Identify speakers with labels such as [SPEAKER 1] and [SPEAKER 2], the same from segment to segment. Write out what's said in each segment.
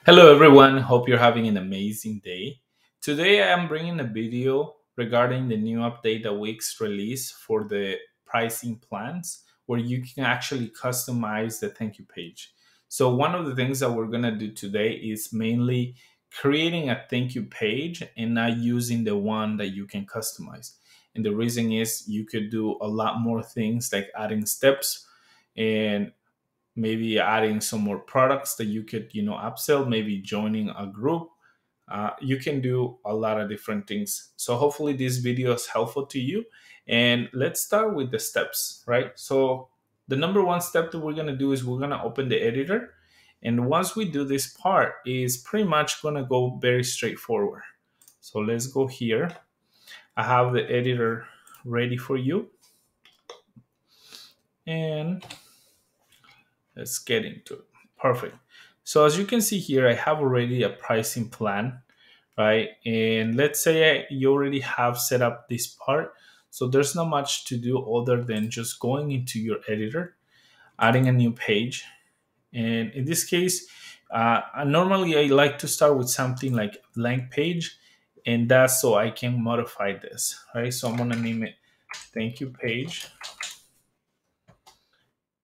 [SPEAKER 1] Hello everyone, hope you're having an amazing day. Today I am bringing a video regarding the new update that Wix released for the pricing plans where you can actually customize the thank you page. So one of the things that we're going to do today is mainly creating a thank you page and not using the one that you can customize. And the reason is you could do a lot more things like adding steps and maybe adding some more products that you could you know upsell maybe joining a group. Uh, you can do a lot of different things. So hopefully this video is helpful to you. And let's start with the steps right? So the number one step that we're going to do is we're going to open the editor. And once we do this part is pretty much going to go very straightforward. So let's go here. I have the editor ready for you. And Let's get into it. Perfect. So as you can see here, I have already a pricing plan, right? And let's say you already have set up this part. So there's not much to do other than just going into your editor, adding a new page. And in this case, uh, normally I like to start with something like blank page and that's so I can modify this, right? So I'm gonna name it thank you page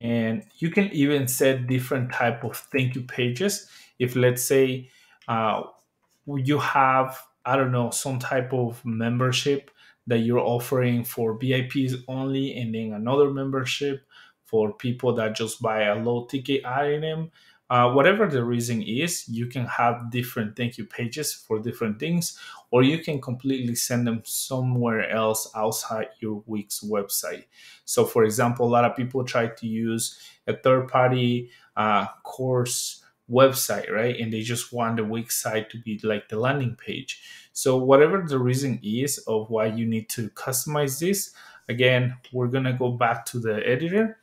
[SPEAKER 1] and you can even set different type of thank you pages. If let's say uh, you have i don't know some type of membership that you're offering for vips only and then another membership for people that just buy a low ticket item uh, whatever the reason is, you can have different thank you pages for different things, or you can completely send them somewhere else outside your Wix website. So, for example, a lot of people try to use a third party uh, course website, right? And they just want the Wix site to be like the landing page. So, whatever the reason is of why you need to customize this, again, we're gonna go back to the editor.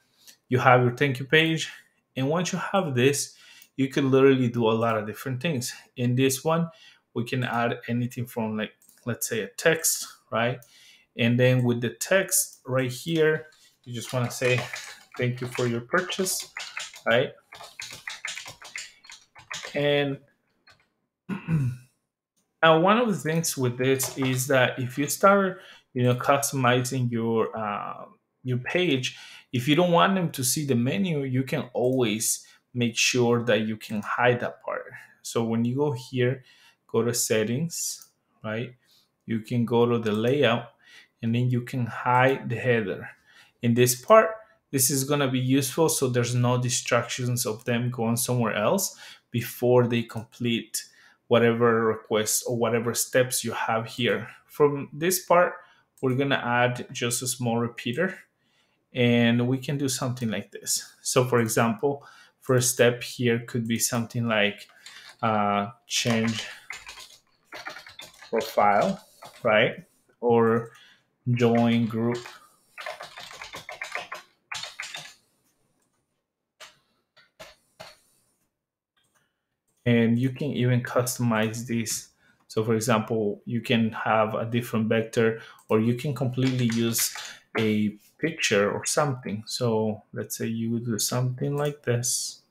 [SPEAKER 1] You have your thank you page and once you have this, you can literally do a lot of different things. In this one, we can add anything from like, let's say a text, right? And then with the text right here, you just want to say, thank you for your purchase, right? And now one of the things with this is that if you start, you know, customizing your uh, your page, if you don't want them to see the menu, you can always make sure that you can hide that part. So when you go here, go to settings, right? You can go to the layout and then you can hide the header. In this part, this is to be useful so there's no distractions of them going somewhere else before they complete whatever request or whatever steps you have here. From this part, we're to add just a small repeater and we can do something like this. So for example, first step here could be something like uh, change profile, right? Or join group. And you can even customize this. So for example, you can have a different vector or you can completely use a picture or something. So let's say you do something like this.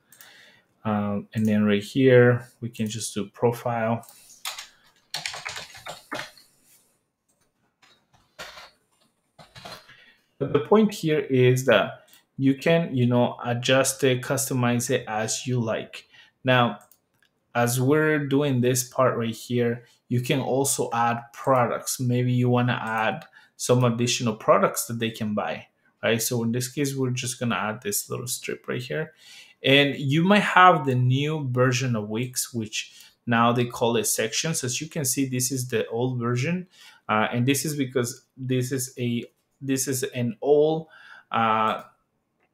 [SPEAKER 1] Um, and then right here, we can just do profile. But the point here is that you can, you know, adjust it, customize it as you like. Now, as we're doing this part right here, you can also add products. Maybe you want to add some additional products that they can buy, right? So in this case, we're just gonna add this little strip right here. And you might have the new version of Wix, which now they call it sections. As you can see, this is the old version. Uh, and this is because this is a this is an old uh,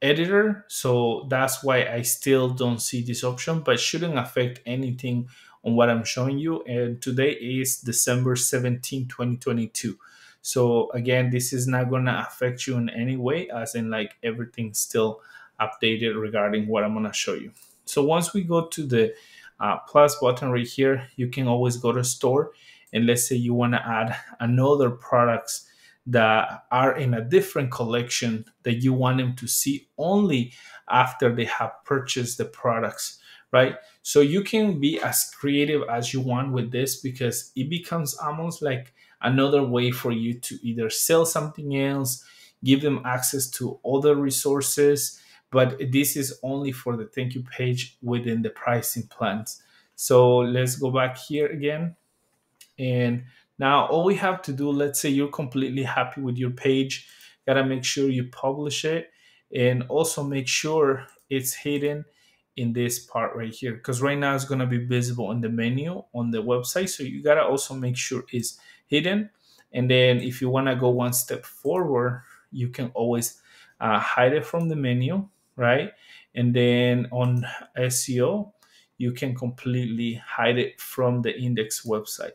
[SPEAKER 1] editor. So that's why I still don't see this option, but shouldn't affect anything on what I'm showing you. And today is December 17, 2022. So again, this is not to affect you in any way, as in like everything's still updated regarding what I'm to show you. So once we go to the uh, plus button right here, you can always go to store. And let's say you want to add another products that are in a different collection that you want them to see only after they have purchased the products right? So you can be as creative as you want with this because it becomes almost like another way for you to either sell something else, give them access to other resources, but this is only for the thank you page within the pricing plans. So let's go back here again. And now all we have to do, let's say you're completely happy with your page, gotta make sure you publish it and also make sure it's hidden in this part right here because right now it's going to be visible in the menu on the website. So you got to also make sure it's hidden. And then if you want to go one step forward you can always uh, hide it from the menu right? And then on seo you can completely hide it from the index website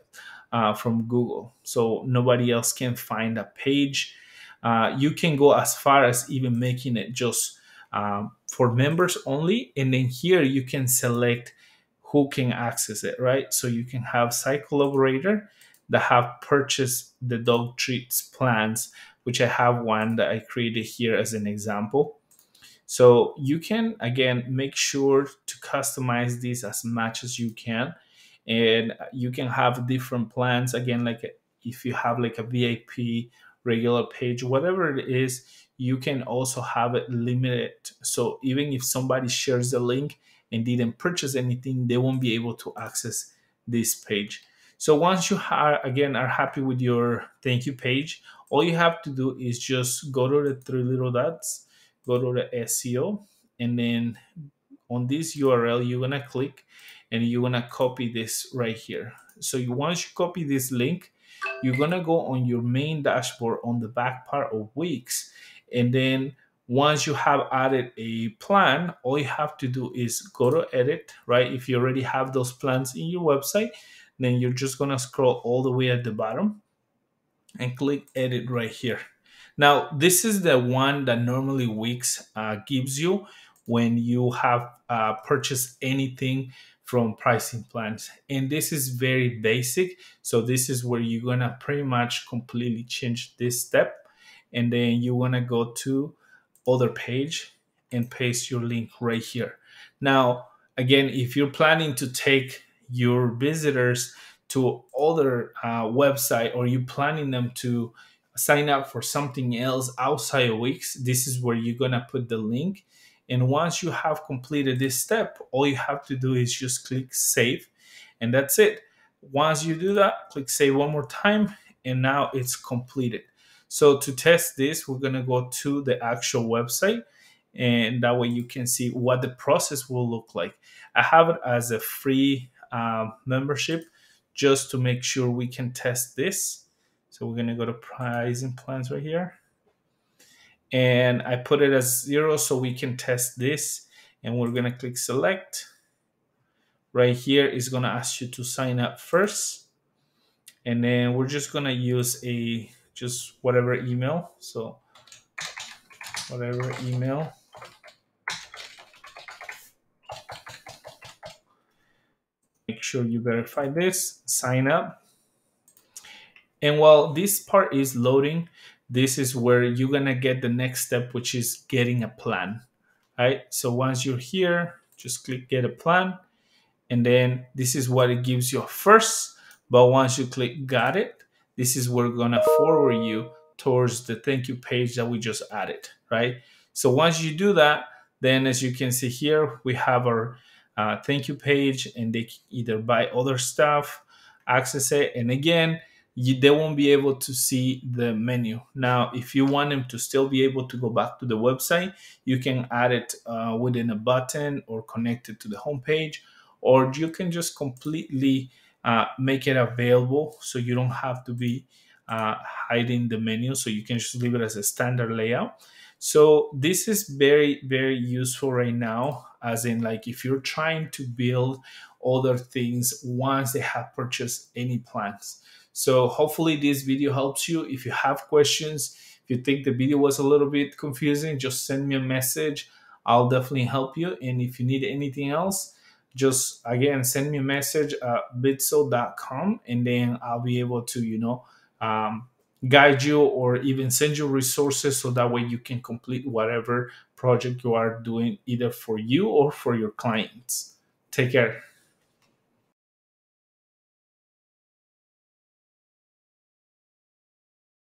[SPEAKER 1] uh, from google. So nobody else can find a page. Uh, you can go as far as even making it just um, for members only. And then here you can select who can access it, right? So you can have site collaborator that have purchased the dog treats plans, which I have one that I created here as an example. So you can again make sure to customize this as much as you can. And you can have different plans again, like if you have like a VIP regular page, whatever it is, you can also have it limited. So even if somebody shares the link and didn't purchase anything, they won't be able to access this page. So once you are again are happy with your thank you page, all you have to do is just go to the three little dots, go to the SEO, and then on this URL you're gonna click and you're gonna copy this right here. So you once you copy this link, you're gonna go on your main dashboard on the back part of Wix, and then once you have added a plan, all you have to do is go to edit, right? If you already have those plans in your website, then you're just gonna scroll all the way at the bottom and click edit right here. Now, this is the one that normally Wix uh, gives you when you have uh, purchased anything from pricing plans. And this is very basic. So this is where you're gonna pretty much completely change this step. And then you wanna go to other page and paste your link right here. Now, again, if you're planning to take your visitors to other uh, website or you're planning them to sign up for something else outside of Wix, this is where you're gonna put the link and once you have completed this step, all you have to do is just click save and that's it. Once you do that, click save one more time and now it's completed. So to test this, we're gonna go to the actual website and that way you can see what the process will look like. I have it as a free uh, membership just to make sure we can test this. So we're gonna go to pricing plans right here and I put it as zero so we can test this and we're gonna click select right here is gonna ask you to sign up first and then we're just gonna use a just whatever email so whatever email make sure you verify this sign up and while this part is loading this is where you're gonna get the next step, which is getting a plan. Right. So once you're here, just click get a plan. And then this is what it gives you first. But once you click got it, this is where we're gonna forward you towards the thank you page that we just added, right? So once you do that, then as you can see here, we have our uh, thank you page and they either buy other stuff, access it. And again, you, they won't be able to see the menu. Now, if you want them to still be able to go back to the website, you can add it uh, within a button or connect it to the homepage, or you can just completely uh, make it available so you don't have to be uh, hiding the menu. So you can just leave it as a standard layout. So this is very, very useful right now, as in like if you're trying to build other things once they have purchased any plans. So hopefully this video helps you. If you have questions, if you think the video was a little bit confusing, just send me a message. I'll definitely help you. And if you need anything else, just again send me a message at bitso.com and then I'll be able to, you know, um, guide you or even send you resources so that way you can complete whatever project you are doing either for you or for your clients. Take care.